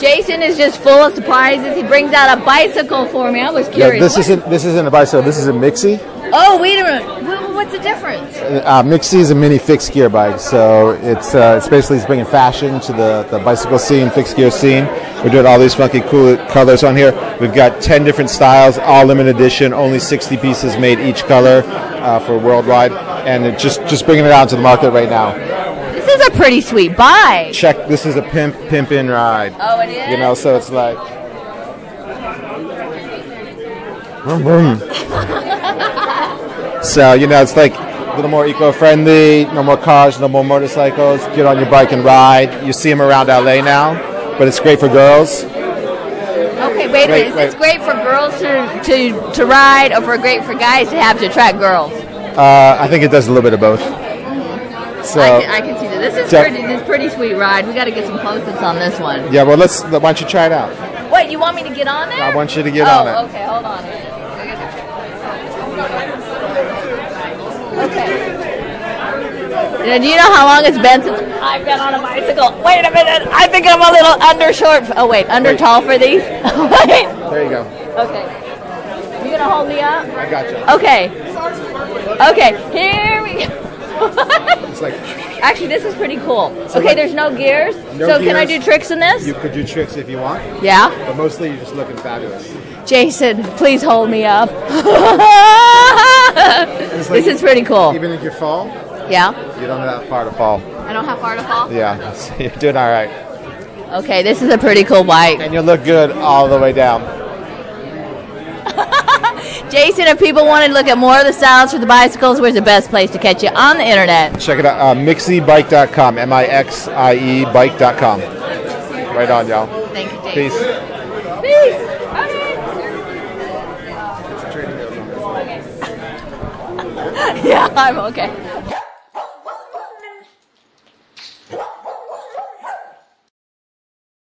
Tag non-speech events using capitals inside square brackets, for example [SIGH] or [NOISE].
Jason is just full of surprises. He brings out a bicycle for me. I was curious. Yeah, this isn't this isn't a bicycle. This is a Mixie. Oh, wait a minute. What's the difference? Uh, Mixie is a mini fixed gear bike, so it's uh, it's basically it's bringing fashion to the, the bicycle scene, fixed gear scene. We're doing all these funky cool colors on here. We've got ten different styles, all limited edition, only sixty pieces made each color uh, for worldwide, and it just just bringing it out to the market right now. This is a pretty sweet bike. Check, this is a pimp pimp in ride. Oh, it is? You know, so it's like. Vroom, vroom. [LAUGHS] So, you know, it's like a little more eco friendly, no more cars, no more motorcycles. Get on your bike and ride. You see them around LA now, but it's great for girls. Okay, wait a Wait, minute. Is great for girls to, to, to ride or for great for guys to have to attract girls? Uh, I think it does a little bit of both. So, I, can, I can see that. This is pretty. This is pretty sweet ride. We got to get some close-ups on this one. yeah, well, let's, why don't you try it out? Wait, you want me to get on there? I want you to get oh, on it. Oh, okay. Hold on. Okay. Do you know how long it's been since I've been on a bicycle? Wait a minute. I think I'm a little under short. Oh wait, under Wait. tall for these. [LAUGHS] wait. There you go. Okay. You gonna hold me up? I got you. Okay. Okay. Here we go. [LAUGHS] It's like Actually, this is pretty cool. So okay, what- there's no gears. No so can I do tricks in this? you could do tricks if you want, yeah. but mostly you're just looking fabulous. Jason, please hold me up. [LAUGHS] Like- this is pretty cool. Even if you fall, Yeah. you don't have that far to fall. I don't have far to fall. Yeah, so [LAUGHS] you're doing all right. Okay, this is a pretty cool bike. And you look good all the way down. Jason, if people want to look at more of the styles for the bicycles, where's the best place to catch you on the internet? Check it out, uh, mixiebike.com, M-I-X-I-E bike.com. Right on, y'all. Thank you, Jason. Peace. Peace. Okay. [LAUGHS] yeah, I'm okay.